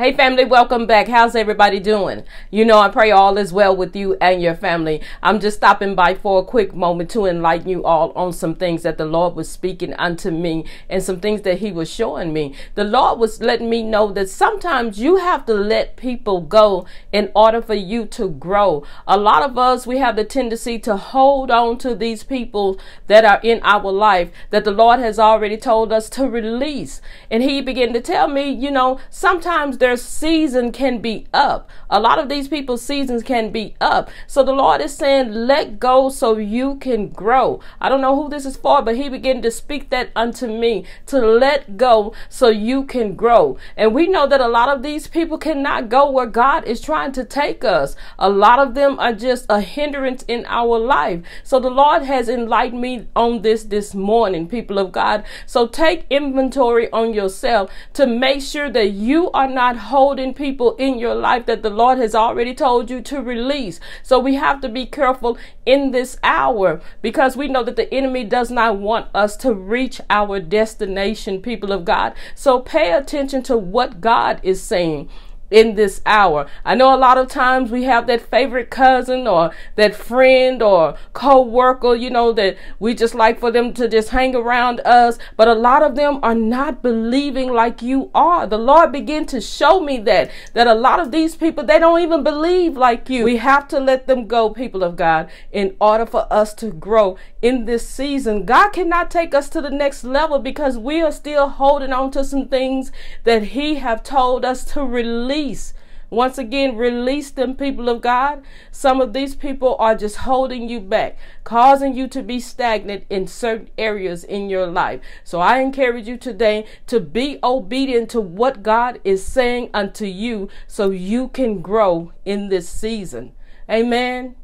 Hey family, welcome back. How's everybody doing? You know, I pray all is well with you and your family. I'm just stopping by for a quick moment to enlighten you all on some things that the Lord was speaking unto me and some things that He was showing me. The Lord was letting me know that sometimes you have to let people go in order for you to grow. A lot of us, we have the tendency to hold on to these people that are in our life that the Lord has already told us to release. And He began to tell me, you know, sometimes there's their season can be up. A lot of these people's seasons can be up. So the Lord is saying, let go so you can grow. I don't know who this is for, but He began to speak that unto me to let go so you can grow. And we know that a lot of these people cannot go where God is trying to take us. A lot of them are just a hindrance in our life. So the Lord has enlightened me on this this morning, people of God. So take inventory on yourself to make sure that you are not holding people in your life that the Lord has already told you to release. So we have to be careful in this hour because we know that the enemy does not want us to reach our destination, people of God. So pay attention to what God is saying in this hour. I know a lot of times we have that favorite cousin or that friend or co-worker, you know, that we just like for them to just hang around us, but a lot of them are not believing like you are. The Lord began to show me that that a lot of these people they don't even believe like you. We have to let them go, people of God, in order for us to grow in this season. God cannot take us to the next level because we are still holding on to some things that he have told us to release release. Once again, release them, people of God. Some of these people are just holding you back, causing you to be stagnant in certain areas in your life. So I encourage you today to be obedient to what God is saying unto you so you can grow in this season. Amen.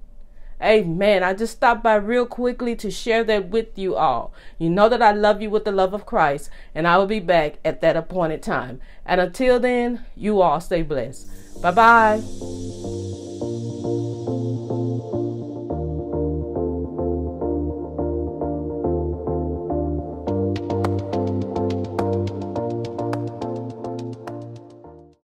Amen. I just stopped by real quickly to share that with you all. You know that I love you with the love of Christ, and I will be back at that appointed time. And until then, you all stay blessed. Bye bye.